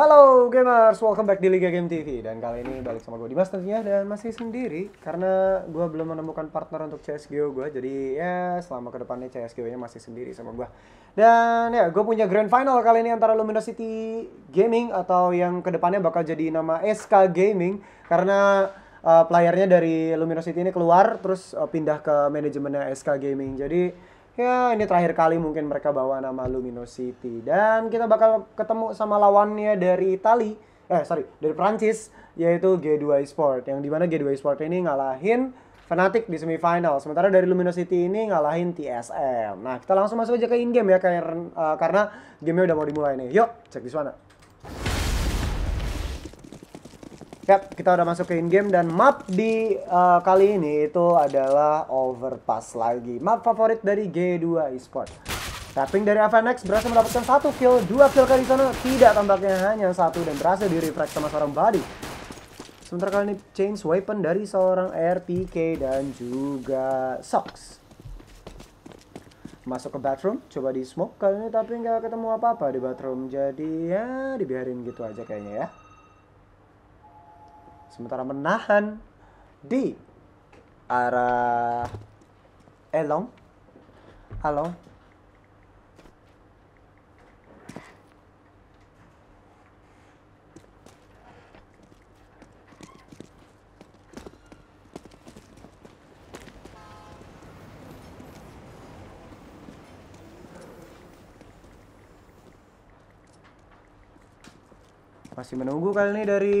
Halo gamers, welcome back di Liga Game TV Dan kali ini balik sama gue Dimas tentunya dan masih sendiri Karena gue belum menemukan partner untuk CSGO gue Jadi ya selama ke depannya CSGO nya masih sendiri sama gue Dan ya gue punya grand final kali ini antara Luminosity Gaming Atau yang ke depannya bakal jadi nama SK Gaming. Karena uh, playernya dari Luminosity ini keluar Terus uh, pindah ke manajemennya SK Gaming. Jadi Ya, ini terakhir kali mungkin mereka bawa nama Luminosity. Dan kita bakal ketemu sama lawannya dari Itali. Eh, sorry, dari Prancis. Yaitu G2 Esport. Yang di mana G2 Esport ini ngalahin Fnatic di semifinal. Sementara dari Luminosity ini ngalahin TSM. Nah, kita langsung masuk aja ke in-game ya. Kayak, uh, karena gamenya udah mau dimulai nih. Yuk, cek di sana. Yap, kita udah masuk ke in-game dan map di uh, kali ini itu adalah overpass lagi. Map favorit dari G2 Esport. Tapping dari FNX berhasil mendapatkan satu kill, dua kill kali sana tidak tampaknya hanya satu dan berhasil di refresh sama seorang body. Sementara kali ini change weapon dari seorang RPK dan juga Sox. Masuk ke bathroom, coba di smoke kali ini tapi nggak ketemu apa-apa di bathroom. Jadi ya dibiarin gitu aja kayaknya ya sementara menahan di arah Elong. Halo. Masih menunggu kali ini dari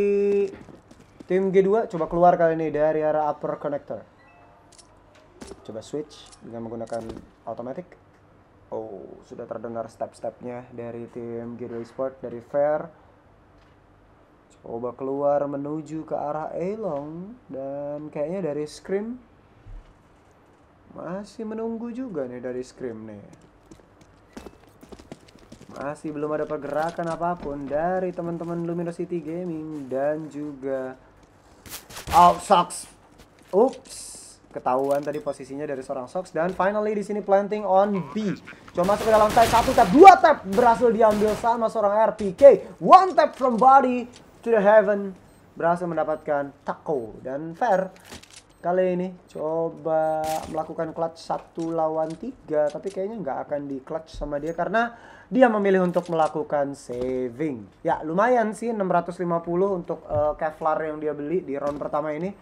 Tim G2 coba keluar kali ini dari arah upper connector. Coba switch dengan menggunakan automatic. Oh, sudah terdengar step-stepnya dari tim G2 Sport dari Fair. Coba keluar menuju ke arah Elong dan kayaknya dari Scream masih menunggu juga nih dari Scream nih. Masih belum ada pergerakan apa pun dari teman-teman Luminosity Gaming dan juga Oh, Sox. Ups. Ketahuan tadi posisinya dari seorang Sox dan finally di sini planting on B. Coba masuk ke dalam side satu tap, dua tap berhasil diambil sama seorang RPK. One tap from body to the heaven berhasil mendapatkan taco dan fair kali ini coba melakukan clutch satu lawan tiga tapi kayaknya nggak akan di clutch sama dia karena dia memilih untuk melakukan saving. Ya lumayan sih 650 untuk uh, Kevlar yang dia beli di round pertama ini.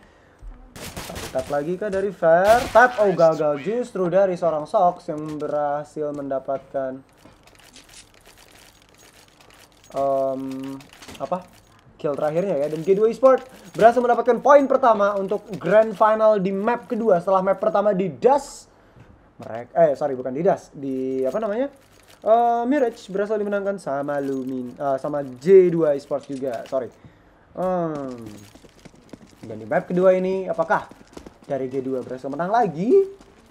Tap lagi kah dari Fair tap. Oh gagal justru dari seorang Sox yang berhasil mendapatkan um, apa? Kill terakhirnya ya. Dan G2 Esport berhasil mendapatkan poin pertama untuk grand final di map kedua setelah map pertama di Das mereka eh sorry bukan di Das di apa namanya uh, Mirage berhasil dimenangkan sama Lumin uh, sama J2 Esport juga sorry hmm. dan di map kedua ini apakah dari G2 berhasil menang lagi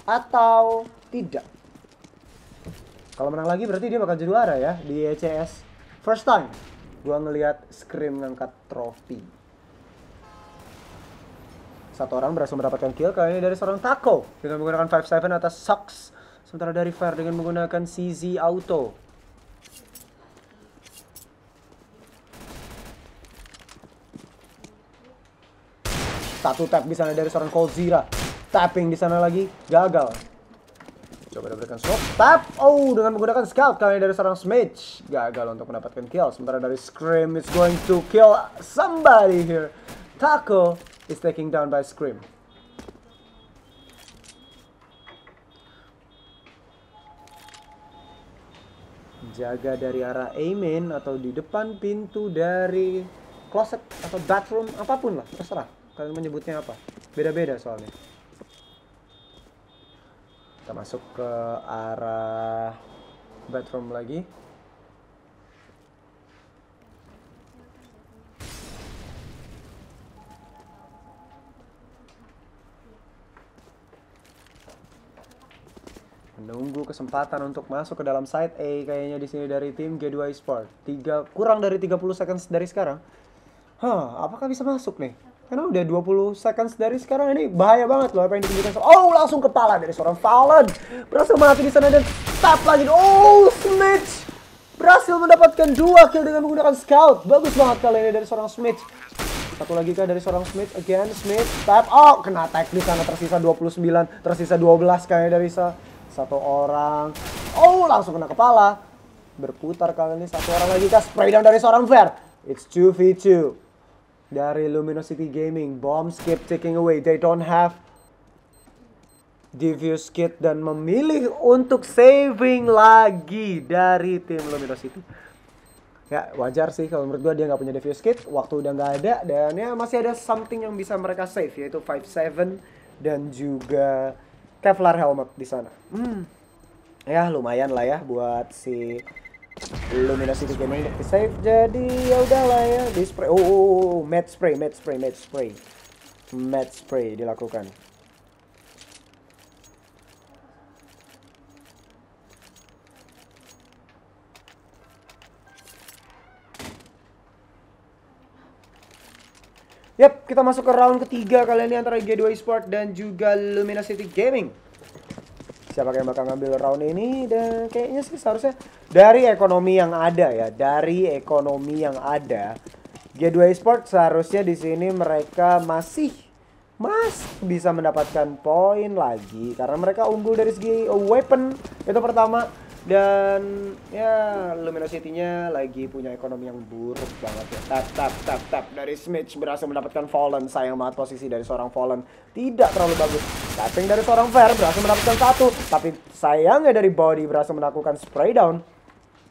atau tidak kalau menang lagi berarti dia bakal juara ya di ECS first time gua ngelihat Scream ngangkat trofi. Satu orang berhasil mendapatkan kill kali ini dari seorang Taco dengan menggunakan 57 atas Sox. Sementara dari Fair dengan menggunakan CZ Auto. Satu tap di sana dari seorang Coldzera. Tapping di sana lagi gagal. Coba diberikan smoke. Tap. Oh, dengan menggunakan scout kali dari seorang Smith. Gagal untuk mendapatkan kill. Sementara dari Scream is going to kill somebody here. Taco is taking down by Scream. Jaga dari arah Amen atau di depan pintu dari closet atau bathroom apa pun lah terserah. Kalian menyebutnya apa? Beda-beda soalnya. Kita masuk ke arah bathroom lagi menunggu kesempatan untuk masuk ke dalam side A kayaknya di sini dari tim G2 Esport. Tiga kurang dari 30 seconds dari sekarang. Hah, apakah bisa masuk nih? Karena udah 20 seconds dari sekarang ini bahaya banget loh apa yang ditunjukkan. Oh, langsung kepala dari seorang Fallen. Berhasil mati di sana dan tap lagi. Oh, Smith. berhasil mendapatkan dua kill dengan menggunakan scout. Bagus banget kali ini dari seorang Smith. Satu lagi kah dari seorang Smith again Smith tap oh kena tag di sana tersisa 29 tersisa 12 kayaknya dari satu orang. Oh langsung kena kepala. Berputar kali ini satu orang lagi kah spray down dari seorang Fair it's 2v2 dari Luminosity Gaming bombs keep taking away. They don't have Diffuse Kit dan memilih untuk saving lagi dari tim Luminosity. Ya wajar sih kalau menurut gua dia nggak punya defuse kit waktu udah nggak ada dan ya masih ada something yang bisa mereka save yaitu 57 dan juga Kevlar helmet di sana. Hmm. Ya lumayan lah ya buat si Luminosity Gaming untuk save jadi ya udahlah ya di spray. Oh, oh, oh, oh matte spray matte spray matte spray. Matte spray dilakukan Yap, kita masuk ke round ketiga kali ini antara G2 Esport dan juga Lumina City Gaming. Siapa yang bakal ngambil round ini? Dan kayaknya sih seharusnya dari ekonomi yang ada ya, dari ekonomi yang ada, G2 Esport seharusnya di sini mereka masih mas bisa mendapatkan poin lagi. Karena mereka unggul dari segi weapon itu pertama dan ya Luminosity-nya lagi punya ekonomi yang buruk banget ya. Tap tap tap tap dari Smith berhasil mendapatkan Fallen. Sayang banget posisi dari seorang Fallen tidak terlalu bagus. Tapping dari seorang Fair berhasil mendapatkan satu, tapi sayangnya dari Body berhasil melakukan spray down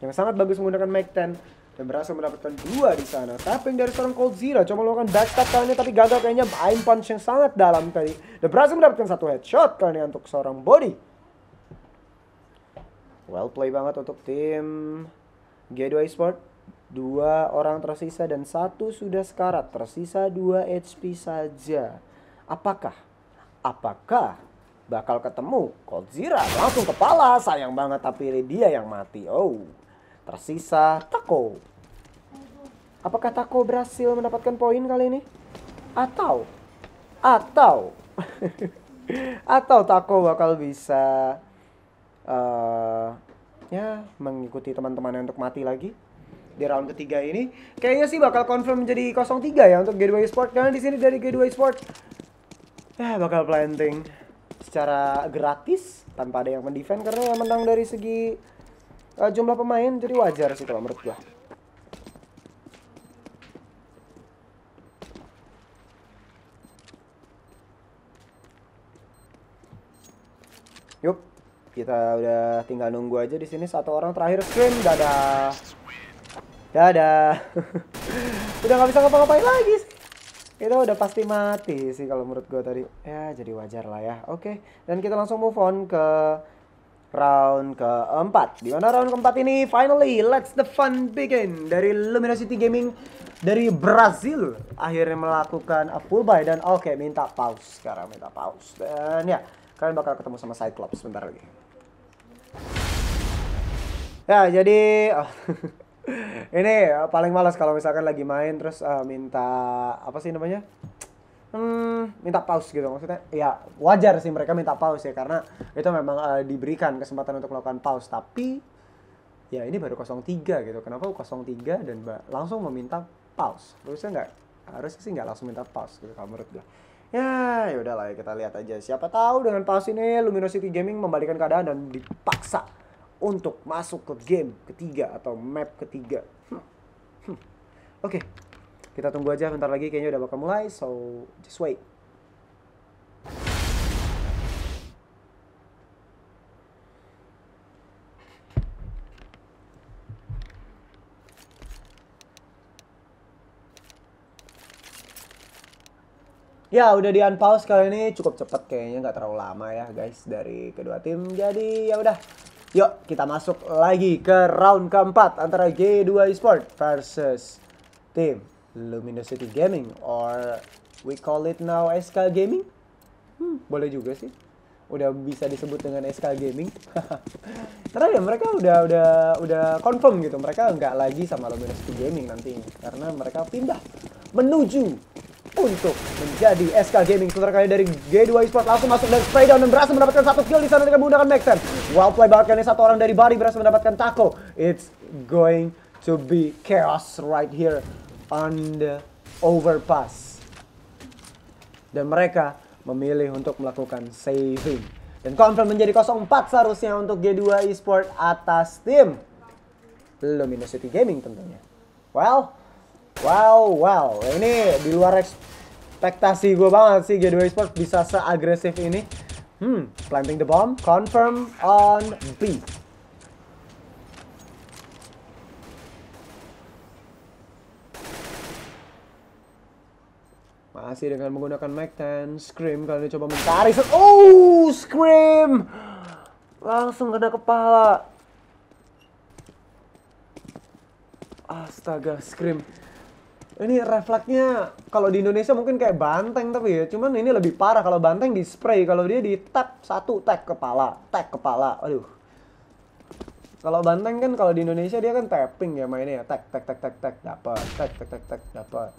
yang sangat bagus menggunakan Mag 10 dan berhasil mendapatkan dua di sana. Tapping dari seorang Cold Zero coba melakukan backstab kali ini tapi gagal kayaknya aim punch yang sangat dalam tadi dan berhasil mendapatkan satu headshot kali ini untuk seorang Body. Well play banget untuk tim G2 Esport. Dua orang tersisa dan satu sudah sekarat. Tersisa dua HP saja. Apakah? Apakah bakal ketemu Godzilla langsung kepala sayang banget tapi dia yang mati oh tersisa Tako apakah Tako berhasil mendapatkan poin kali ini atau atau atau Tako bakal bisa uh, ya mengikuti teman-teman untuk mati lagi. Di round ketiga ini kayaknya sih bakal confirm menjadi 03 ya untuk G2 Sport. Karena di sini dari G2 Sport ya bakal planting secara gratis tanpa ada yang mendefend. Karena yang menang dari segi uh, jumlah pemain jadi wajar sih kalau menurut gua. Yuk, kita udah tinggal nunggu aja di sini satu orang terakhir screen. Dadah. Dadah. udah nggak bisa ngapa-ngapain lagi. Kita udah pasti mati sih kalau menurut gue tadi. Ya, jadi wajar lah ya. Oke, dan kita langsung move on ke round keempat. Di mana round keempat ini finally let's the fun begin dari Luminosity Gaming dari Brazil akhirnya melakukan a full buy dan oke okay, minta pause sekarang minta pause dan ya kalian bakal ketemu sama Cyclops sebentar lagi. Ya, jadi oh, ini paling malas kalau misalkan lagi main terus uh, minta apa sih namanya? Hmm, minta pause gitu maksudnya. Ya, wajar sih mereka minta pause ya karena itu memang uh, diberikan kesempatan untuk melakukan pause, tapi ya ini baru 03 gitu. Kenapa 03 dan langsung meminta pause? Harusnya nggak harusnya sih nggak langsung minta pause gitu kalau menurut gue. Ya, ya udahlah ya kita lihat aja. Siapa tahu dengan pause ini Luminosity Gaming membalikan keadaan dan dipaksa untuk masuk ke game ketiga atau map ketiga. Hmm. Hmm. Oke, okay. kita tunggu aja bentar lagi kayaknya udah bakal mulai, so just wait. Ya udah di unpause kali ini cukup cepet kayaknya nggak terlalu lama ya guys dari kedua tim. Jadi ya udah Yuk kita masuk lagi ke round keempat antara G2 Esport versus tim Luminosity Gaming or we call it now SK Gaming. Hmm, boleh juga sih. Udah bisa disebut dengan SK Gaming. Karena ya mereka udah udah udah confirm gitu. Mereka nggak lagi sama Luminosity Gaming nantinya karena mereka pindah menuju untuk menjadi SK Gaming. Sementara kali dari G2 Esports langsung masuk dan spray down dan berhasil mendapatkan satu kill di sana dengan menggunakan Maxen. Well play banget kali satu orang dari Bari berhasil mendapatkan Taco. It's going to be chaos right here on the overpass. Dan mereka memilih untuk melakukan saving. Dan confirm menjadi 0-4 seharusnya untuk G2 Esports atas tim Luminosity Gaming tentunya. Well, Wow, wow. Ini di luar ekspektasi gue banget sih G2 Esports bisa seagresif ini. Hmm, planting the bomb, confirm on B. Masih dengan menggunakan Mac 10, Scream kali ini coba mencari. Oh, Scream! Langsung kena kepala. Astaga, Scream ini refleksnya kalau di Indonesia mungkin kayak banteng tapi ya cuman ini lebih parah. Kalau banteng di spray kalau dia di tap satu tag kepala tag kepala. Aduh. Kalau banteng kan kalau di Indonesia dia kan tapping ya mainnya ya. Tag tag tag tag tag dapat. Tag tag tag tag dapat.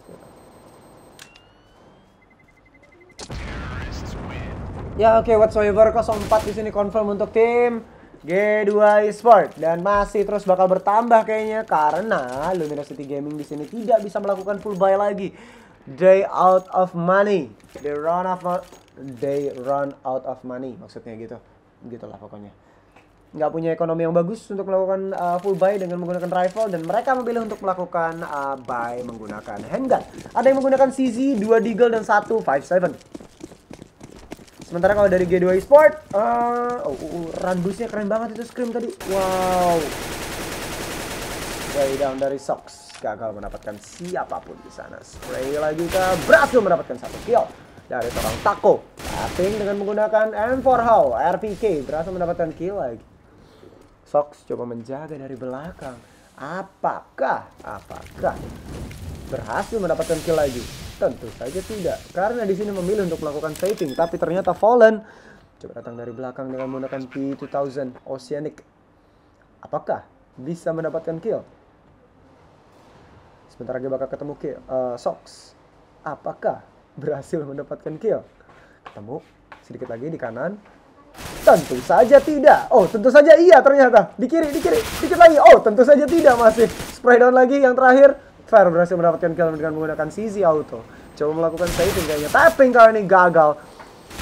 Ya oke okay, whatsoever 04 di sini confirm untuk tim G2 Esport dan masih terus bakal bertambah kayaknya karena Luminosity Gaming di sini tidak bisa melakukan full buy lagi. They out of money. They run of they run out of money maksudnya gitu. Gitulah pokoknya. Nggak punya ekonomi yang bagus untuk melakukan uh, full buy dengan menggunakan rifle dan mereka memilih untuk melakukan uh, buy menggunakan handgun. Ada yang menggunakan CZ, 2 Deagle dan 1 57. Sementara kalau dari G2 Esport, uh, oh, uh, uh, run keren banget itu scream tadi. Wow. Way down dari Sox. Gagal mendapatkan siapa pun di sana. Spray lagi ke berhasil mendapatkan satu kill dari seorang Taco. Tapping dengan menggunakan M4 How RPK berhasil mendapatkan kill lagi. Sox coba menjaga dari belakang. Apakah, apakah berhasil mendapatkan kill lagi? Tentu saja tidak, karena di sini memilih untuk melakukan saving, tapi ternyata Fallen coba datang dari belakang dengan menggunakan P2000 Oceanic. Apakah bisa mendapatkan kill? Sebentar lagi bakal ketemu kill, uh, Sox. Apakah berhasil mendapatkan kill? Ketemu sedikit lagi di kanan. Tentu saja tidak. Oh, tentu saja iya ternyata. Di kiri, di kiri, sedikit lagi. Oh, tentu saja tidak masih. Spray down lagi yang terakhir. Fair berhasil mendapatkan kill dengan menggunakan CZ Auto. Coba melakukan saving kayaknya. Tapping kali ini gagal.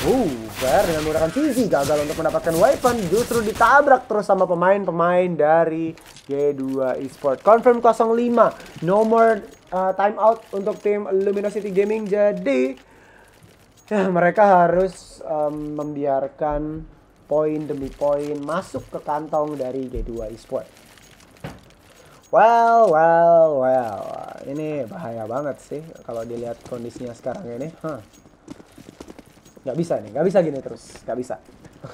Uh, Fair dengan menggunakan CZ gagal untuk mendapatkan weapon. Justru ditabrak terus sama pemain-pemain dari G2 Esport. Confirm 05. No more uh, timeout untuk tim Luminosity Gaming. Jadi, ya, mereka harus um, membiarkan poin demi poin masuk ke kantong dari G2 Esport. Well, well, well. Ini bahaya banget sih kalau dilihat kondisinya sekarang ini. Huh. Gak bisa nih, gak bisa gini terus. Gak bisa.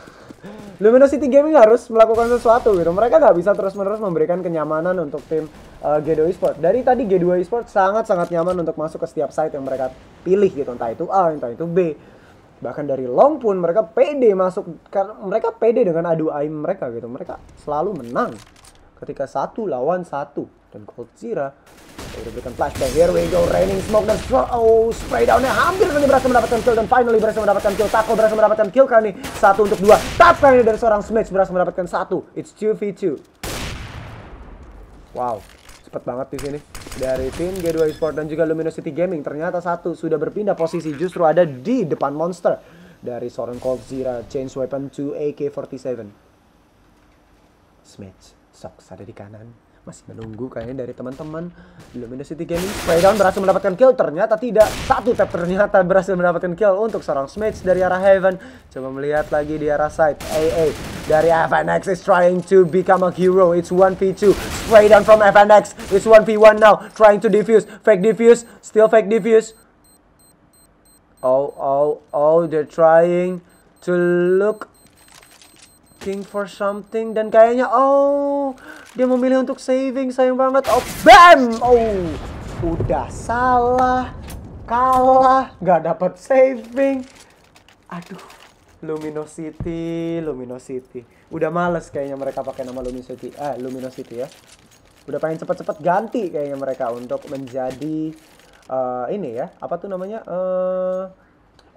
Luminosity Gaming harus melakukan sesuatu gitu. Mereka gak bisa terus-menerus memberikan kenyamanan untuk tim uh, G2 Esport. Dari tadi G2 Esport sangat-sangat nyaman untuk masuk ke setiap site yang mereka pilih gitu. Entah itu A, entah itu B. Bahkan dari long pun mereka pede masuk. Karena mereka pede dengan adu aim mereka gitu. Mereka selalu menang ketika satu lawan satu dan Zira udah berikan flashback. Here we go raining smoke dan oh spray downnya hampir kali berhasil mendapatkan kill dan finally berhasil mendapatkan kill. Taco berhasil mendapatkan kill kali ini. Satu untuk dua. Tap kali ini dari seorang Smith berhasil mendapatkan satu. It's 2v2 wow cepet banget di sini. Dari tim G2 Esport dan juga Luminosity Gaming ternyata satu sudah berpindah posisi. Justru ada di depan monster dari seorang Zira change weapon to AK-47 Smith Sox ada di kanan. Masih menunggu kayaknya dari teman-teman. Luminosity Gaming. Spray down berhasil mendapatkan kill. Ternyata tidak. Satu tap ternyata berhasil mendapatkan kill untuk seorang Smith dari arah Heaven. Coba melihat lagi di arah side. AA dari FNX is trying to become a hero. It's 1v2 spray down from FNX it's 1v1 now. Trying to defuse. Fake defuse. Still fake defuse. Oh oh oh. They're trying to look looking for something. Dan kayaknya oh dia memilih untuk saving. Sayang banget. Oh bam! Oh udah salah. Kalah. Nggak dapat saving. Aduh Luminosity Luminosity udah males kayaknya mereka pakai nama Luminosity ah Luminosity ya. Udah pengen cepet-cepet ganti kayaknya mereka untuk menjadi uh, ini ya. Apa tuh namanya? Uh,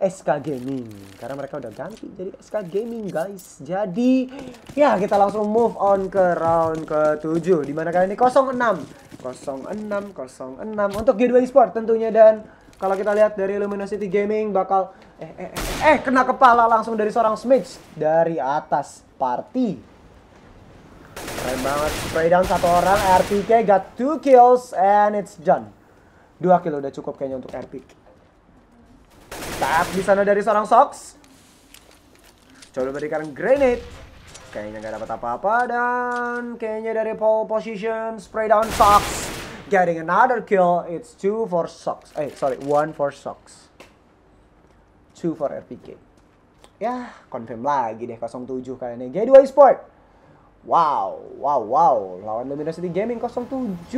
SK Gaming karena mereka udah ganti jadi SK Gaming guys jadi ya kita langsung move on ke round ke-7 di mana kali ini 06 06 06 untuk G2 Esport tentunya dan kalau kita lihat dari Luminosity Gaming bakal eh eh eh, eh kena kepala langsung dari seorang Smith dari atas party. Keren banget. Spray down satu orang. RPK got two kills and it's done. Dua kill udah cukup kayaknya untuk RPK. Tap di sana dari seorang Sox. Coba berikan grenade. Kayaknya nggak dapat apa-apa dan kayaknya dari pole position spray down Sox getting another kill. It's two for Sox. Eh, sorry, one for Sox. Two for RPK. Ya, confirm lagi deh 07 kali ini. G2 Sport. Wow, wow, wow. Lawan Luminosity Gaming 07.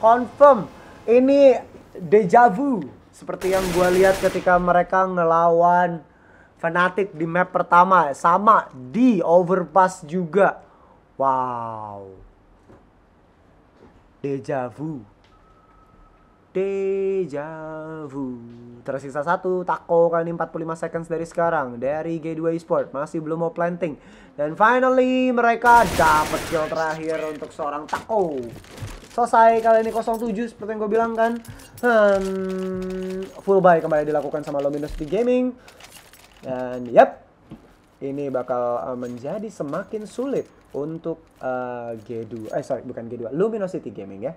Confirm. Ini deja vu. Seperti yang gue lihat ketika mereka ngelawan Fnatic di map pertama. Sama di overpass juga. Wow. Deja vu. Deja vu. Tersisa satu, Tako kali ini 45 seconds dari sekarang. Dari G2 Esport, masih belum mau planting. Dan finally mereka dapat kill terakhir untuk seorang Tako. Selesai kali ini 07 seperti yang gue bilang kan. Hmm, full buy kembali dilakukan sama Luminosity Gaming. Dan yep, ini bakal uh, menjadi semakin sulit untuk uh, G2 eh sorry bukan G2 Luminosity Gaming ya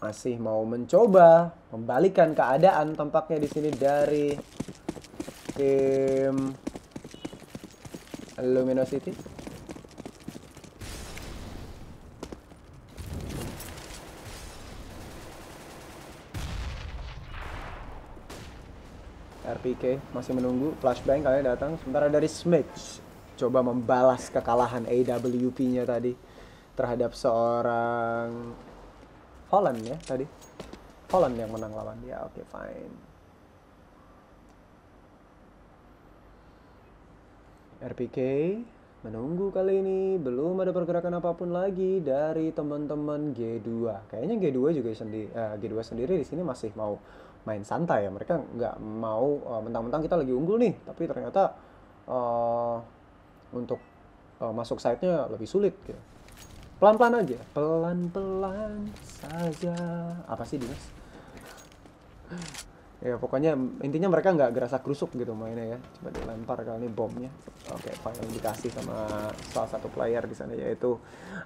masih mau mencoba membalikan keadaan tampaknya di sini dari tim Luminosity RPK masih menunggu flashbang kalian datang. Sementara dari Smith coba membalas kekalahan AWP-nya tadi terhadap seorang Holland ya tadi. Holland yang menang lawan dia. Oke okay, fine RPK menunggu kali ini. Belum ada pergerakan apa pun lagi dari teman-teman G2 kayaknya G2 juga sendiri uh, eh, G2 sendiri di sini masih mau main santai ya. Mereka nggak mau uh, mentang-mentang kita lagi unggul nih tapi ternyata uh, untuk uh, masuk site-nya lebih sulit gitu. Pelan-pelan aja. Pelan-pelan saja. Apa sih Dimas ya pokoknya intinya mereka nggak gerasa kerusuk gitu mainnya ya coba dilempar kali ini bomnya oke okay, final dikasih sama salah satu player di sana yaitu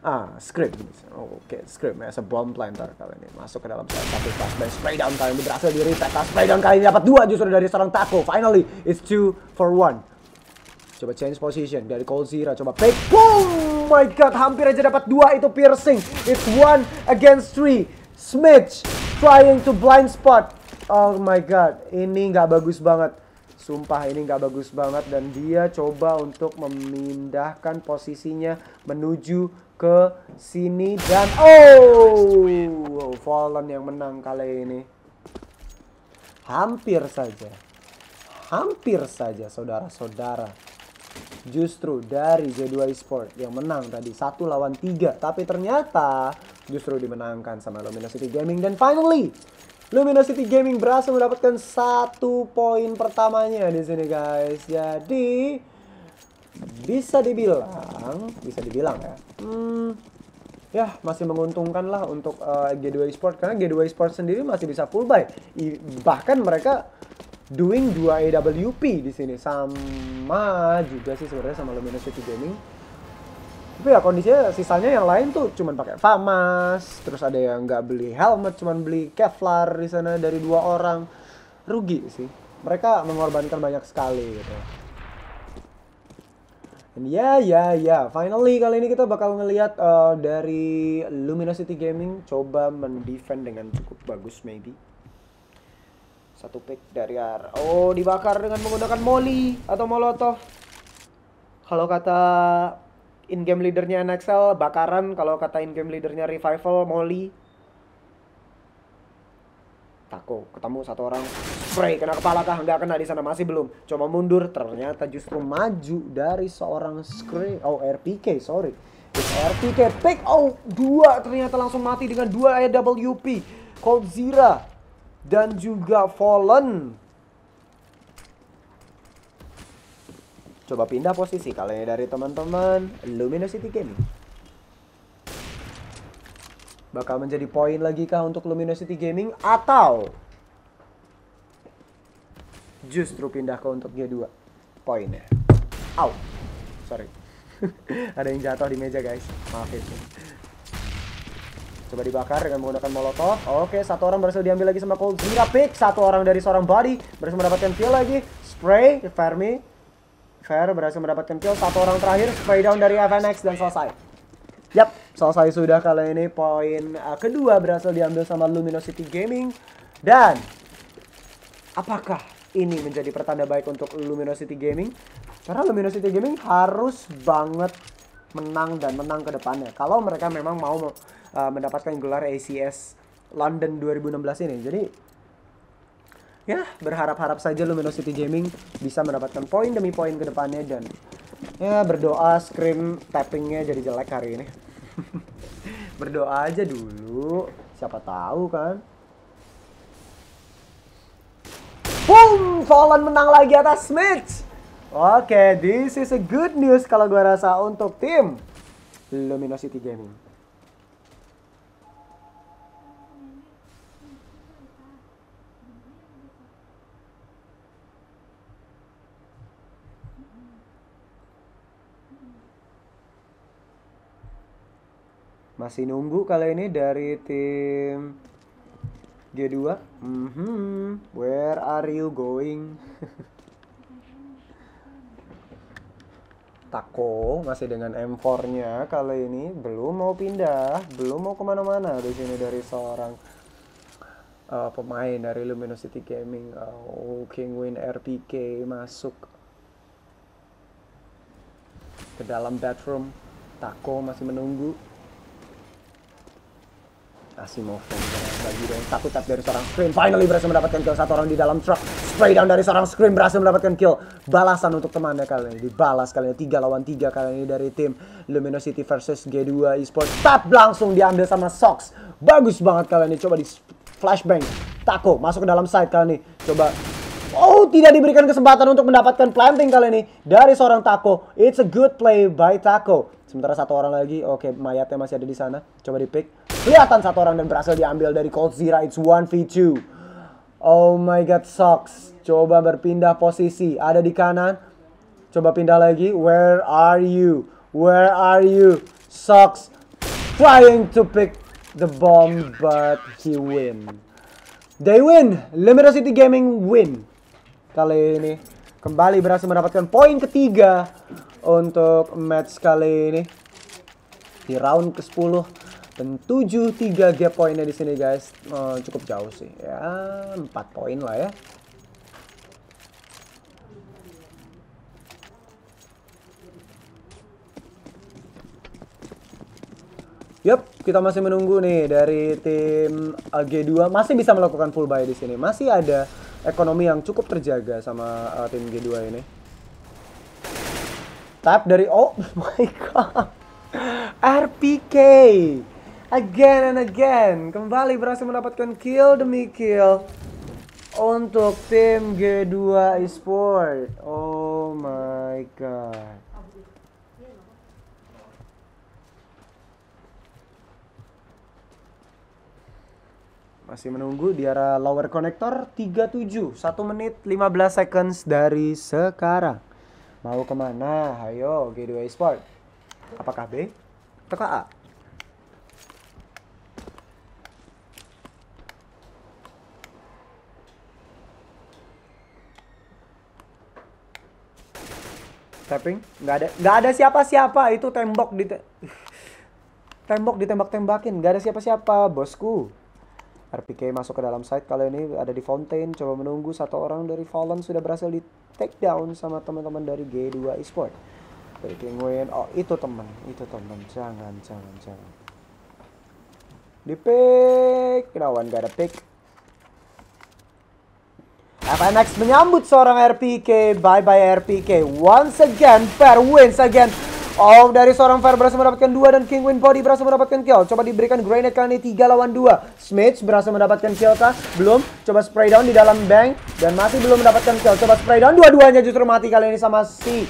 ah script oke okay, script ya bomb planter kali ini masuk ke dalam satu flash dan spray down kali ini berhasil di reset spray down kali ini dapat dua justru dari seorang taco finally it's two for one Coba change position dari Colzira. Coba pick. Boom! My God, hampir aja dapat dua itu piercing. It's one against three. Smith trying to blind spot. Oh my god, ini nggak bagus banget. Sumpah ini nggak bagus banget dan dia coba untuk memindahkan posisinya menuju ke sini dan oh, Fallen yang menang kali ini. Hampir saja. Hampir saja saudara-saudara. Justru dari J2 Esport yang menang tadi satu lawan tiga, tapi ternyata justru dimenangkan sama Luminosity Gaming dan finally Luminosity Gaming berhasil mendapatkan satu poin pertamanya di sini guys. Jadi bisa dibilang, bisa dibilang ya, hmm, ya masih menguntungkan lah untuk uh, G2 Esport karena G2 Esport sendiri masih bisa full buy. I, bahkan mereka doing 2 AWP di sini sama juga sih sebenarnya sama Luminosity Gaming tapi ya kondisinya sisanya yang lain tuh cuman pakai famas terus ada yang nggak beli helmet cuman beli kevlar di sana dari dua orang. Rugi sih. Mereka mengorbankan banyak sekali gitu. Ya ya ya. Finally kali ini kita bakal ngelihat uh, dari Luminosity Gaming coba mendefend dengan cukup bagus maybe. Satu pick dari R oh dibakar dengan menggunakan molly atau molotov. Kalau kata in-game leadernya NXL bakaran kalau kata in-game leadernya Revival Molly. Tako ketemu satu orang. Spray kena kepala kah? Nggak kena di sana masih belum. Coba mundur ternyata justru maju dari seorang screen oh RPK sorry. RPK pick oh dua ternyata langsung mati dengan dua AWP Cold Zira dan juga Fallen coba pindah posisi kalian dari teman-teman Luminosity Gaming. Bakal menjadi poin lagi kah untuk Luminosity Gaming atau justru pindah ke untuk G2 poinnya. Au sorry. Ada yang jatuh di meja guys. Maafin coba dibakar dengan menggunakan molotov. Oke satu orang berhasil diambil lagi sama Cold Zira pick satu orang dari seorang body berhasil mendapatkan kill lagi. Spray Fermi Fair berhasil mendapatkan kill satu orang terakhir spray down dari FNX dan selesai Yap, selesai sudah kali ini poin uh, kedua berhasil diambil sama Luminosity Gaming dan apakah ini menjadi pertanda baik untuk Luminosity Gaming? Karena Luminosity Gaming harus banget menang dan menang ke depannya. Kalau mereka memang mau uh, mendapatkan gelar ACS London 2016 ini. Jadi ya berharap-harap saja Luminosity Gaming bisa mendapatkan poin demi poin ke depannya dan ya berdoa screen tappingnya jadi jelek hari ini. berdoa aja dulu, siapa tahu kan. Boom, Fallen menang lagi atas Smith. Oke, okay, this is a good news kalau gue rasa untuk tim Luminosity Gaming. Masih nunggu kali ini dari tim G2. Mm -hmm. Where are you going? Tako masih dengan M4-nya kali ini belum mau pindah, belum mau ke mana-mana di sini dari seorang uh, pemain dari Luminosity Gaming, uh, King RPK masuk ke dalam bedroom. Tako masih menunggu Asimov bagi dan satu tap dari seorang Scream finally berhasil mendapatkan kill satu orang di dalam truck. Spray down dari seorang Scream berhasil mendapatkan kill. Balasan untuk temannya kali ini. Dibalas kali ini. 3 lawan 3 kali ini dari tim Luminosity versus G2 Esports. Tap langsung diambil sama Sox. Bagus banget kali ini. Coba di flashbang. Tako masuk ke dalam side kali ini. Coba. Oh, tidak diberikan kesempatan untuk mendapatkan planting kali ini dari seorang Tako. It's a good play by Tako. Sementara satu orang lagi, oke, okay, mayatnya masih ada di sana. Coba di pick. Kelihatan satu orang dan berhasil diambil dari Cold Zira. It's 1v2. Oh my god, sucks. Coba berpindah posisi. Ada di kanan. Coba pindah lagi. Where are you? Where are you? Sucks. Trying to pick the bomb, but he win. They win. Luminosity Gaming win. Kali ini. Kembali berhasil mendapatkan poin ketiga untuk match kali ini di round ke-10 dan 7-3 gap poinnya di sini guys oh, cukup jauh sih ya 4 poin lah ya Yup, kita masih menunggu nih dari tim G2 masih bisa melakukan full buy di sini. Masih ada ekonomi yang cukup terjaga sama uh, tim G2 ini. Tap dari oh my god. RPK. Again and again. Kembali berhasil mendapatkan kill demi kill. Untuk tim G2 Esport. Oh my god. Masih menunggu di arah lower connector 37 1 menit 15 seconds dari sekarang Mau ke mana? Ayo, G2 Sport. Apakah B? Apakah A? Tapping? Nggak ada, nggak ada siapa-siapa. Itu tembok di te tembok ditembak-tembakin. Nggak ada siapa-siapa, bosku. RPK masuk ke dalam site kali ini ada di Fountain coba menunggu satu orang dari Fallen sudah berhasil di take down sama teman-teman dari G2 Esport dari Penguin oh itu teman itu teman jangan jangan jangan di pick lawan gak ada pick FNX menyambut seorang RPK bye bye RPK once again fair wins again Oh, dari seorang Fair berhasil mendapatkan dua dan King Win Body berhasil mendapatkan kill. Coba diberikan grenade kali ini 3 lawan 2. Smith berhasil mendapatkan kill kah? Belum. Coba spray down di dalam bank dan masih belum mendapatkan kill. Coba spray down dua-duanya justru mati kali ini sama si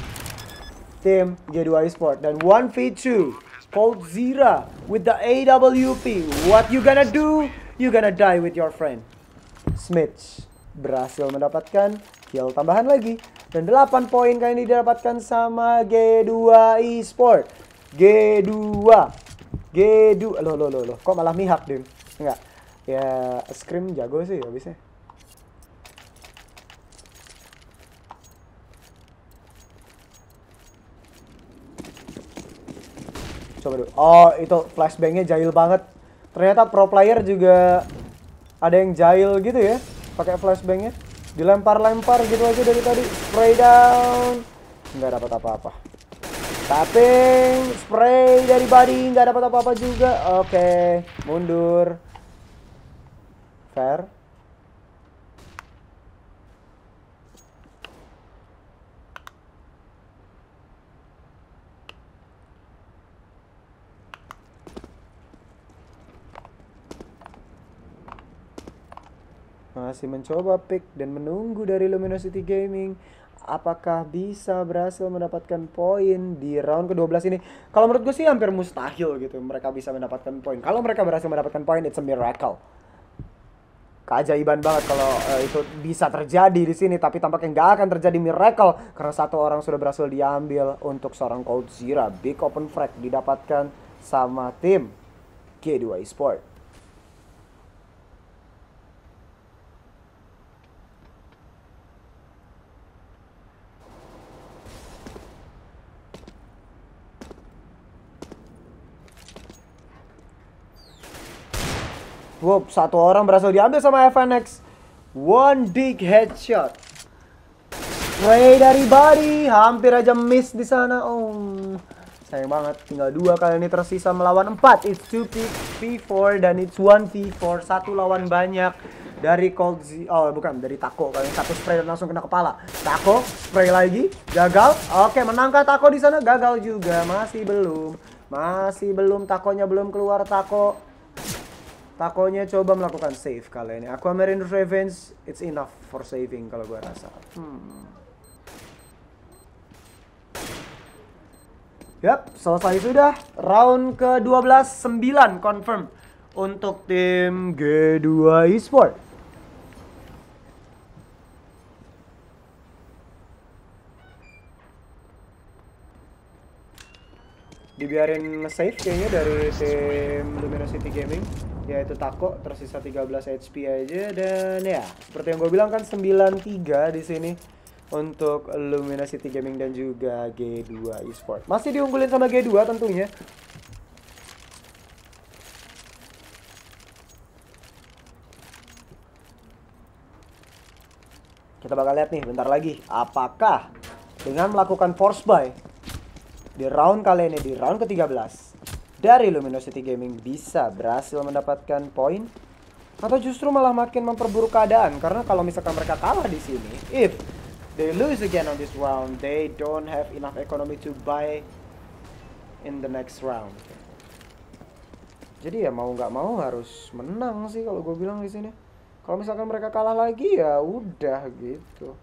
tim G2 Esport dan 1v2 Cold Zira with the AWP. What you gonna do? You gonna die with your friend. Smith berhasil mendapatkan kill tambahan lagi. Dan 8 poin kali ini didapatkan sama G2 Esport. G2. G2. Loh, loh, loh, loh. Kok malah mihak, Dim? Enggak. Ya, Scream jago sih habisnya. Coba dulu. Oh, itu flashbangnya jahil banget. Ternyata pro player juga ada yang jahil gitu ya. Pakai flashbangnya. Dilempar-lempar gitu aja dari tadi. Spray down. Nggak dapat apa-apa. Tapping spray dari body. Nggak dapat apa-apa juga. Oke mundur. Fair masih mencoba pick dan menunggu dari Luminosity Gaming apakah bisa berhasil mendapatkan poin di round ke-12 ini? Kalau menurut gue sih hampir mustahil gitu mereka bisa mendapatkan poin. Kalau mereka berhasil mendapatkan poin it's a miracle. Keajaiban banget kalau uh, itu bisa terjadi di sini tapi tampaknya nggak akan terjadi miracle karena satu orang sudah berhasil diambil untuk seorang Cold Zira big open frag didapatkan sama tim G2 Esport Wow, satu orang berhasil diambil sama FNX. One big headshot. Spray dari body, hampir aja miss di sana. Oh, sayang banget. Tinggal dua kali ini tersisa melawan empat. It's 2 v4 dan it's 1 v4. Satu lawan banyak dari Cold Z. Oh, bukan dari Tako. Kali satu spray dan langsung kena kepala. Tako, spray lagi, gagal. Oke, menangkah Tako di sana gagal juga. Masih belum. Masih belum takonya belum keluar Tako. Takonya coba melakukan save kali ini. Aquamarine Revenge, it's enough for saving kalau gue rasa. Hmm. Yap, selesai sudah. Round ke-12, 9 confirm untuk tim G2 Esport. Dibiarin save kayaknya dari tim Luminosity Gaming yaitu Tako tersisa 13 HP aja dan ya seperti yang gue bilang kan 93 di sini untuk Luminosity Gaming dan juga G2 Esport. Masih diunggulin sama G2 tentunya. Kita bakal lihat nih bentar lagi apakah dengan melakukan force buy di round kali ini di round ke-13 dari Luminosity Gaming bisa berhasil mendapatkan poin atau justru malah makin memperburuk keadaan karena kalau misalkan mereka kalah di sini if they lose again on this round they don't have enough economy to buy in the next round. Jadi ya mau nggak mau harus menang sih kalau gue bilang di sini. Kalau misalkan mereka kalah lagi ya udah gitu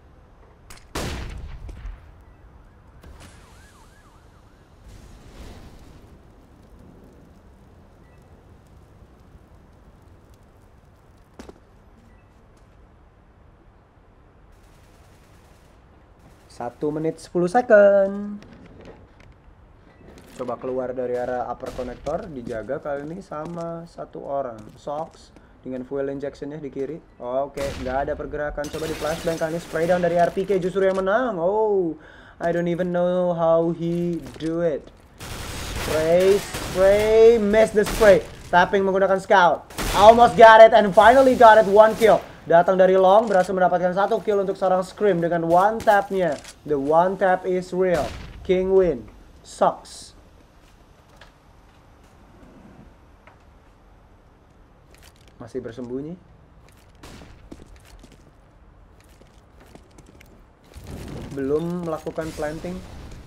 Satu menit 10 second. Coba keluar dari arah upper connector, dijaga kali ini sama satu orang. Socks dengan fuel injectionnya di kiri. Oke, okay. nggak ada pergerakan. Coba di flashbang kali ini spray down dari RPK justru yang menang. Oh, I don't even know how he do it. Spray, spray, miss the spray. Tapping menggunakan scout. Almost got it and finally got it. One kill. Datang dari long, berhasil mendapatkan satu kill untuk seorang Scream dengan one tapnya. The one tap is real. King win. Sucks. Masih bersembunyi. Belum melakukan planting.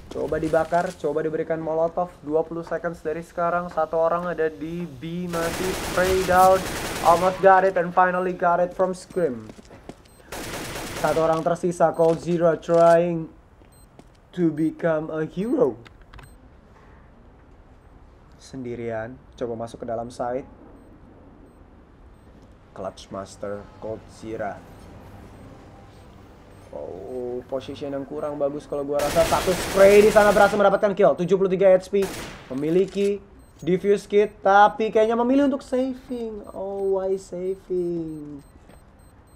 Coba dibakar, coba diberikan molotov. 20 seconds dari sekarang Satu orang ada di B masih spray down. Almost got it and finally got it from Scrim. Satu orang tersisa Cold Zero trying to become a hero. Sendirian, coba masuk ke dalam site Clutch Master Cold Zero Oh, position yang kurang bagus kalau gua rasa satu spray di sana berhasil mendapatkan kill. 73 HP, memiliki diffuse kit, tapi kayaknya memilih untuk saving. Oh, why saving?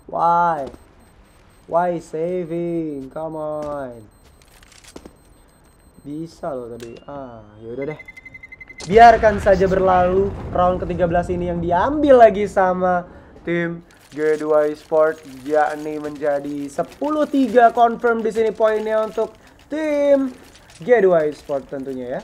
Why? Why saving? Come on. Bisa loh tadi. Ah, yaudah deh. Biarkan saja berlalu round ke-13 ini yang diambil lagi sama tim G2 Esport yakni menjadi 10-3 confirm di sini poinnya untuk tim G2 Esport tentunya ya.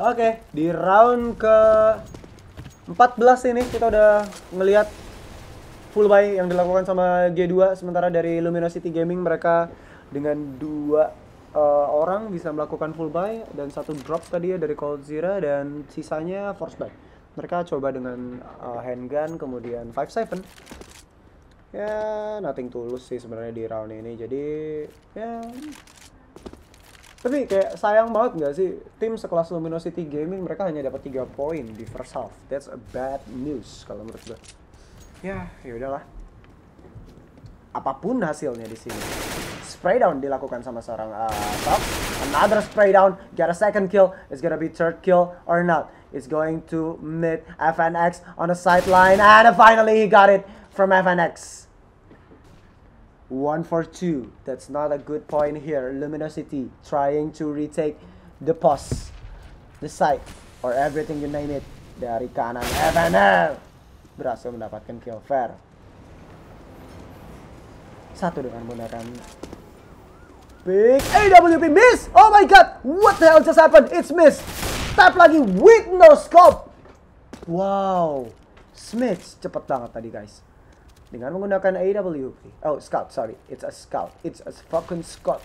Oke, di round ke 14 ini kita udah ngelihat full buy yang dilakukan sama G2 sementara dari Luminosity Gaming mereka dengan dua uh, orang bisa melakukan full buy dan satu drop tadi ya dari Cold Zero dan sisanya force buy. Mereka coba dengan uh, handgun kemudian 57. Ya, nothing tulus sih sebenarnya di round ini. Jadi ya tapi kayak sayang banget nggak sih tim sekelas Luminosity Gaming mereka hanya dapat 3 poin di first half. That's a bad news kalau menurut gue. Ya, ya udahlah. Apa pun hasilnya di sini. Spray down dilakukan sama seorang uh, top. Another spray down, get a second kill. It's gonna be third kill or not. It's going to mid FNX on the sideline and finally he got it from FNX. One for two. That's not a good point here. Luminosity trying to retake the post, the site, or everything you name it. Dari kanan FNL berhasil mendapatkan kill fair. Satu dengan menggunakan big AWP miss. Oh my god, what the hell just happened? It's miss. Tap lagi with no scope. Wow, Smith cepet banget tadi guys dengan menggunakan AWP. Oh, scout, sorry. It's a scout. It's a fucking scout.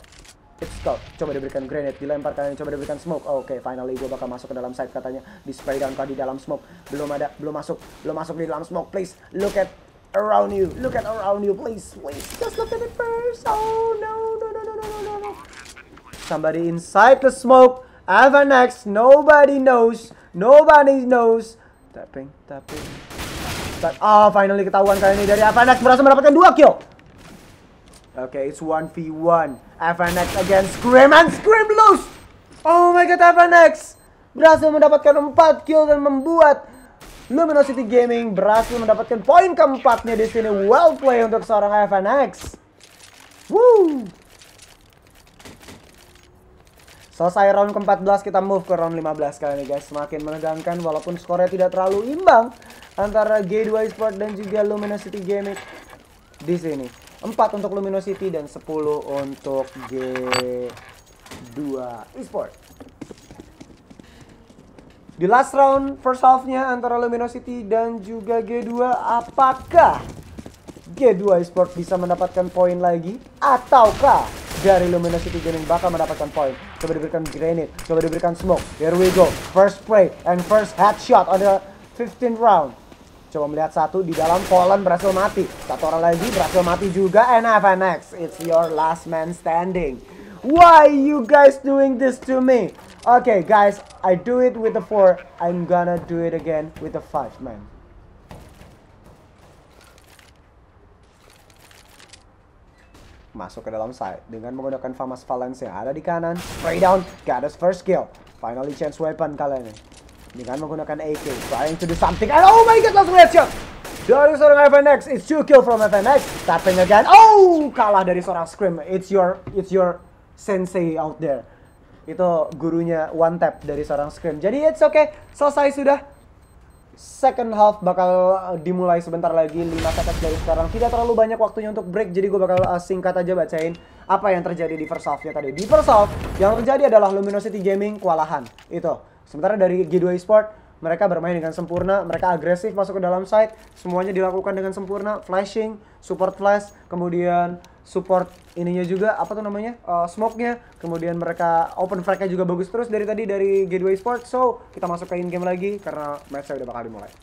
It's scout. Coba diberikan grenade, dilemparkan, coba diberikan smoke. Oh, Oke, okay, finally gue bakal masuk ke dalam site katanya. Di spray down kah di dalam smoke. Belum ada, belum masuk. Belum masuk di dalam smoke. Please, look at around you. Look at around you, please. Please, just look at it first. Oh, no, no, no, no, no, no, no. Somebody inside the smoke. Avanex, nobody knows. Nobody knows. Tapping, tapping. Oh, finally ketahuan kali ini dari Avanex berhasil mendapatkan dua kill. Oke, okay, it's 1v1. Avanex against Scream and Scream lose. Oh my god, Avanex berhasil mendapatkan 4 kill dan membuat Luminosity Gaming berhasil mendapatkan poin keempatnya di sini. Well play untuk seorang Avanex. Woo! Selesai round ke-14 kita move ke round 15 kali ini guys. Semakin menegangkan walaupun skornya tidak terlalu imbang antara G2 Esport dan juga Luminosity Gaming di sini. 4 untuk Luminosity dan 10 untuk G2 Esport. Di last round first half-nya antara Luminosity dan juga G2 apakah G2 Esport bisa mendapatkan poin lagi ataukah dari Luminosity Gaming bakal mendapatkan poin. Coba diberikan grenade, coba diberikan smoke. Here we go. First spray and first headshot on the 15th round. Coba melihat satu di dalam Poland berhasil mati. Satu orang lagi berhasil mati juga. NFNX, it's your last man standing. Why you guys doing this to me? Okay guys, I do it with the 4. I'm gonna do it again with the 5 man. Masuk ke dalam side dengan menggunakan Famas Valence yang ada di kanan. Spray down, got his first kill. Finally chance weapon kali ini. Dengan menggunakan AK, trying to do something. And oh my god, langsung headshot! Dari seorang FNX, it's two kill from FNX. Tapping again. Oh, kalah dari seorang Scream. It's your, it's your sensei out there. Itu gurunya one tap dari seorang Scream. Jadi it's okay, selesai sudah. Second half bakal uh, dimulai sebentar lagi 5 seconds dari sekarang. Tidak terlalu banyak waktunya untuk break jadi gue bakal uh, singkat aja bacain apa yang terjadi di first halfnya tadi. Di first half yang terjadi adalah Luminosity Gaming kewalahan. Itu. Sementara dari G2 Esport mereka bermain dengan sempurna mereka agresif masuk ke dalam site semuanya dilakukan dengan sempurna flashing support flash kemudian support ininya juga apa tuh namanya uh, smoke-nya. Kemudian mereka open frag-nya juga bagus terus dari tadi dari Gateway Sport so kita masuk ke in game lagi karena match udah bakal dimulai.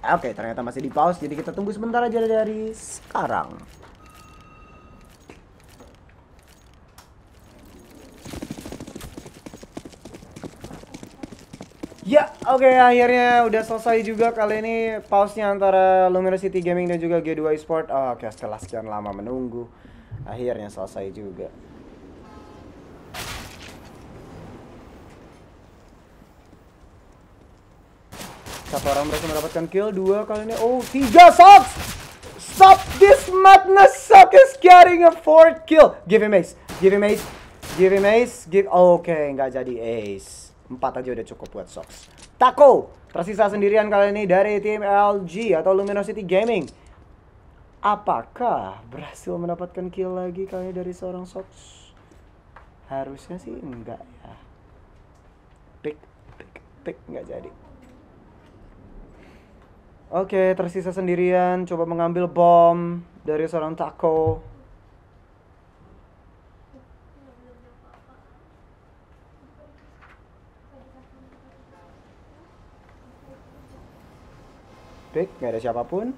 Oke, ternyata masih di pause, jadi kita tunggu sebentar aja dari sekarang. Ya, oke okay, akhirnya udah selesai juga kali ini pause-nya antara Luminosity Gaming dan juga G2 Esport. Oh, oke, okay, setelah sekian lama menunggu, akhirnya selesai juga. Satu orang mereka mendapatkan kill, dua kali ini. Oh, tiga Sox! Stop this madness! Sock is getting a fourth kill. Give him ace, give him ace, give him ace, give. Oke, okay, nggak jadi ace. Empat aja udah cukup buat Sox. Taco tersisa sendirian kali ini dari tim LG atau Luminosity Gaming. Apakah berhasil mendapatkan kill lagi kali ini dari seorang Sox? Harusnya sih enggak ya. Pick, pick, pick nggak jadi. Oke, tersisa sendirian. Coba mengambil bom dari seorang Taco. Pick, nggak ada siapa pun.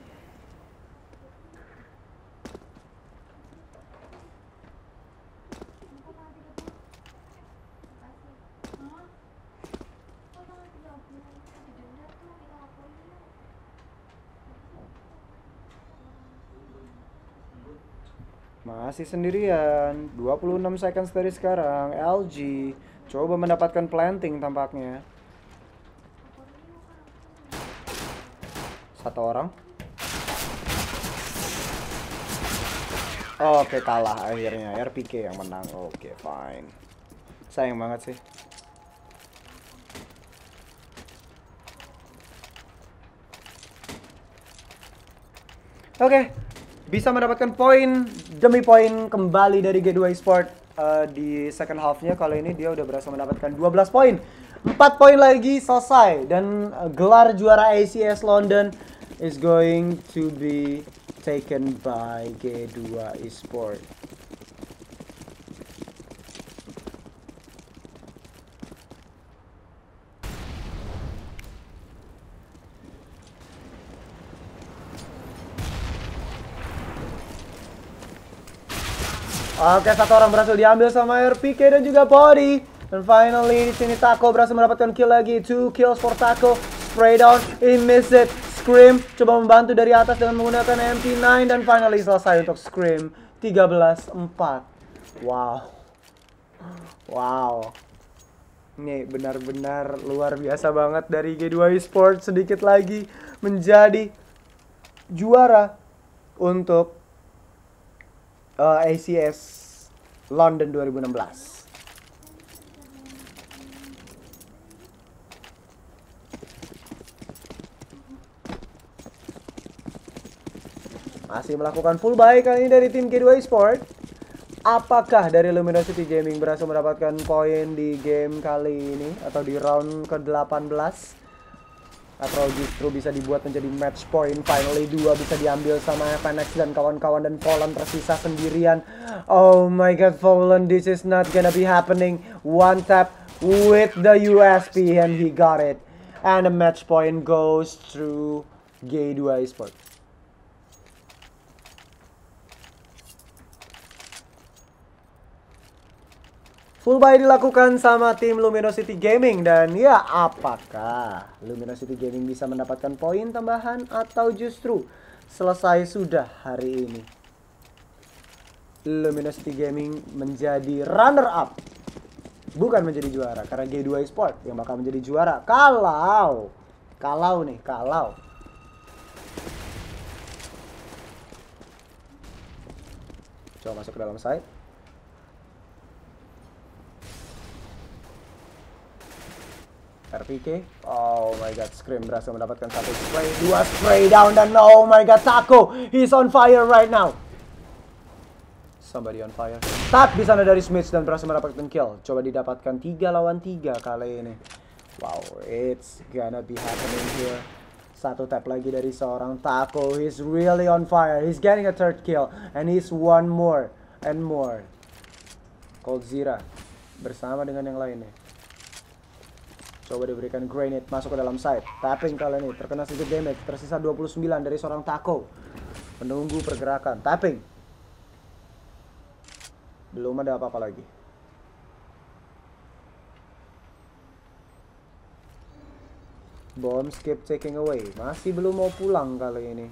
Masih sendirian, 26 seconds dari sekarang, LG coba mendapatkan planting tampaknya. Satu orang. Oke, kalah akhirnya. RPK yang menang. Oke, fine. Sayang banget sih. Oke, bisa mendapatkan poin demi poin kembali dari G2 Sport uh, di second halfnya. Kali ini dia udah berhasil mendapatkan 12 poin. 4 poin lagi selesai dan uh, gelar juara ACS London is going to be taken by G2 Esport. Oke, satu orang berhasil diambil sama RPK dan juga Body. Dan finally di sini Taco berhasil mendapatkan kill lagi. Two kills for Taco. Spray down, he miss it. Scream coba membantu dari atas dengan menggunakan MP9 dan finally selesai untuk Scream 13-4. Wow. Wow. Ini benar-benar luar biasa banget dari G2 Esports sedikit lagi menjadi juara untuk uh, eh, ACS London 2016. Masih melakukan full buy kali ini dari tim K2 Sport. Apakah dari Luminosity Gaming berhasil mendapatkan poin di game kali ini atau di round ke-18? Atau justru bisa dibuat menjadi match point finally dua bisa diambil sama FNX dan kawan-kawan dan Poland tersisa sendirian. Oh my god Poland this is not gonna be happening. One tap with the USP and he got it. And the match point goes through G2 Sport. Full buy dilakukan sama tim Luminosity Gaming. Dan ya apakah Luminosity Gaming bisa mendapatkan poin tambahan atau justru selesai sudah hari ini. Luminosity Gaming menjadi runner up bukan menjadi juara karena G2 Sport yang bakal menjadi juara. Kalau kalau nih kalau. Coba masuk ke dalam site RPK. Oh my god, Scream berhasil mendapatkan satu spray, dua spray down dan oh my god, Taco, he's on fire right now. Somebody on fire. Tap di sana dari Smith dan berhasil mendapatkan kill. Coba didapatkan tiga lawan tiga kali ini. Wow, it's gonna be happening here. Satu tap lagi dari seorang Taco. He's really on fire. He's getting a third kill. And he's one more and more. Cold Zira bersama dengan yang lainnya. Coba diberikan grenade masuk ke dalam side. Tapping kali ini terkena sedikit damage. Tersisa 29 dari seorang Taco. Menunggu pergerakan. Tapping. Belum ada apa-apa lagi. Bomb skip taking away. Masih belum mau pulang kali ini.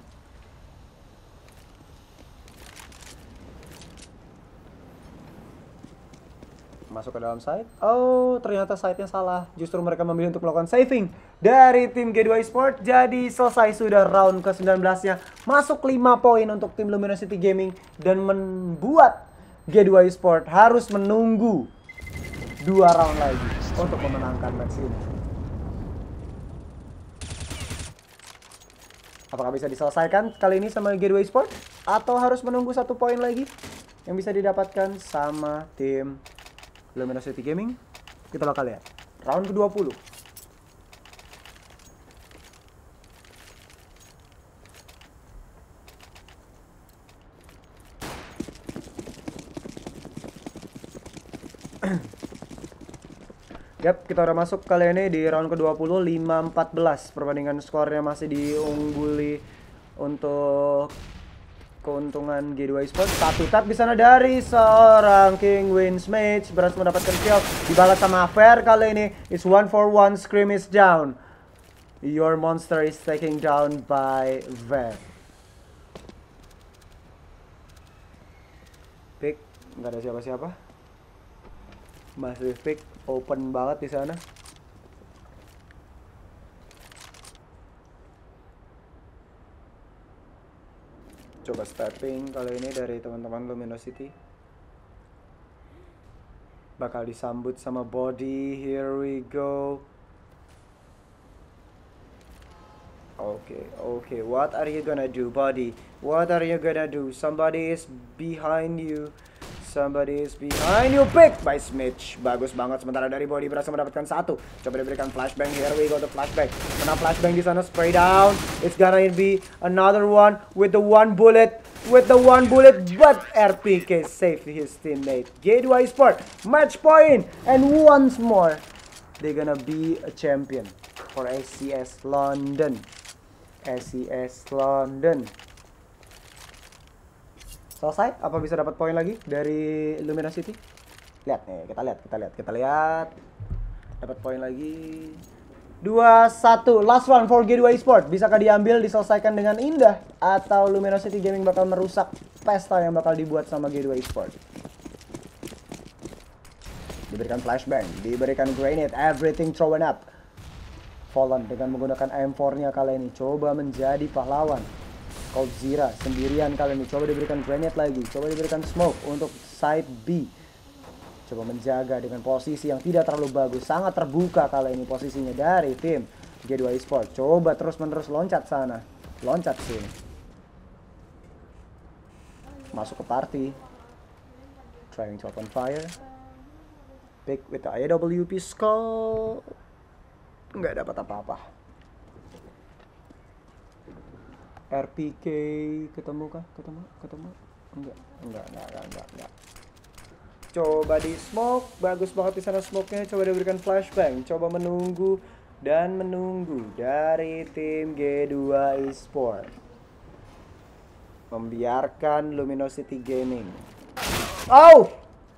Masuk ke dalam site. Oh, ternyata site-nya salah. Justru mereka memilih untuk melakukan saving dari tim G2 Esport. Jadi selesai sudah round ke-19-nya. Masuk 5 poin untuk tim Luminosity Gaming dan membuat G2 Esport harus menunggu dua round lagi untuk memenangkan match ini. Apakah bisa diselesaikan kali ini sama G2 Esport? Atau harus menunggu satu poin lagi yang bisa didapatkan sama tim Luminosity Gaming? Kita bakal lihat. Round ke-20. Yap, kita udah masuk kali ini di round ke-20 5-14. Perbandingan skornya masih diungguli untuk keuntungan G2 Esports. Satu tap di sana dari seorang King Wins Mage berhasil mendapatkan kill. Dibalas sama Fair kali ini. It's one for one, Scream is down. Your monster is taken down by Ver. Pick, nggak ada siapa-siapa. Masih pick open banget di sana. Coba stepping kali ini dari teman-teman Luminosity. Bakal disambut sama body. Here we go. Okay, okay. What are you gonna do, body? What are you gonna do? Somebody is behind you. Somebody is behind you. Pick by Smith. Bagus banget. Sementara dari body berhasil mendapatkan satu. Coba diberikan flashbang. Here we go to flashbang. Kena flashbang di sana. Spray down. It's gonna be another one with the one bullet. With the one bullet. But RPK saved his teammate. Gateway Sport. Match point. And once more. They're gonna be a champion for SCS London. SCS London. Selesai? Apa bisa dapat poin lagi dari Lumina City? Lihat nih, kita lihat, kita lihat, kita lihat. Dapat poin lagi. 2-1, last one for G2 Esport. Bisakah diambil, diselesaikan dengan indah? Atau Luminosity Gaming bakal merusak pesta yang bakal dibuat sama G2 Esport? Diberikan flashbang, diberikan grenade, everything thrown up. Fallen dengan menggunakan M4-nya kali ini. Coba menjadi pahlawan. Cold Zira sendirian kali ini. Coba diberikan grenade lagi. Coba diberikan smoke untuk side B. Coba menjaga dengan posisi yang tidak terlalu bagus. Sangat terbuka kali ini posisinya dari tim G2 Esport. Coba terus-menerus loncat sana. Loncat sini. Masuk ke party. Trying to open fire. Pick with the AWP skull. Nggak dapat apa-apa. RPK ketemu kah? Ketemu? Ketemu? Enggak, enggak, enggak, enggak, enggak, enggak. Coba di smoke, bagus banget di sana smoke-nya. Coba diberikan flashbang. Coba menunggu dan menunggu dari tim G2 Esport. Membiarkan Luminosity Gaming. Oh!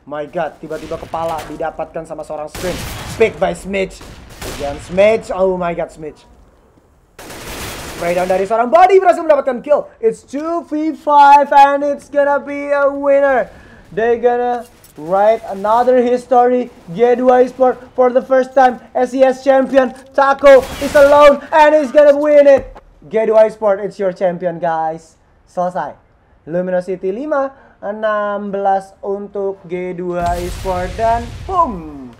My god, tiba-tiba kepala didapatkan sama seorang screen. Pick by Smith. Again Smith. Oh my god, Smith. Breakdown dari seorang body berhasil mendapatkan kill. It's 2v5 and it's gonna be a winner. They gonna write another history. G2 Esport for the first time. SES champion. Taco is alone and he's gonna win it. G2 Esport, it's your champion guys. Selesai. Luminosity 5, 16 untuk G2 Esport dan boom.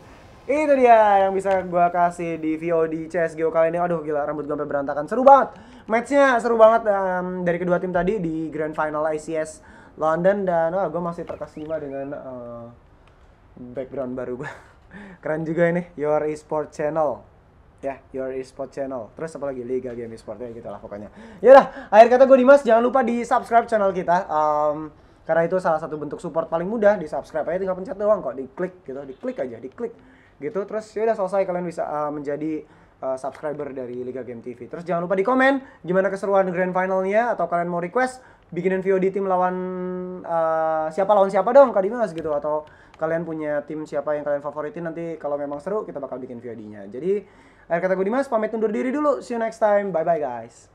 Itu dia yang bisa gua kasih di VOD CSGO kali ini. Aduh gila rambut gue berantakan. Seru banget. Matchnya seru banget um, dari kedua tim tadi di Grand Final ICS London dan wah gue masih terkesima dengan uh, background baru gue. Keren juga ini Your Esport Channel. Ya, Your Esport Channel. Terus apa lagi Liga Game Esport ya gitu lah pokoknya. Ya udah, akhir kata gue Dimas, jangan lupa di subscribe channel kita. Um, karena itu salah satu bentuk support paling mudah di subscribe aja tinggal pencet doang kok, diklik gitu, diklik aja, diklik gitu terus ya udah selesai kalian bisa uh, menjadi uh, subscriber dari Liga Game TV. Terus jangan lupa di komen gimana keseruan grand finalnya atau kalian mau request bikinin di tim lawan uh, siapa lawan siapa dong Kak Dimas gitu atau kalian punya tim siapa yang kalian favoritin nanti kalau memang seru kita bakal bikin VOD-nya. Jadi akhir kata gue Dimas pamit undur diri dulu. See you next time. Bye bye guys.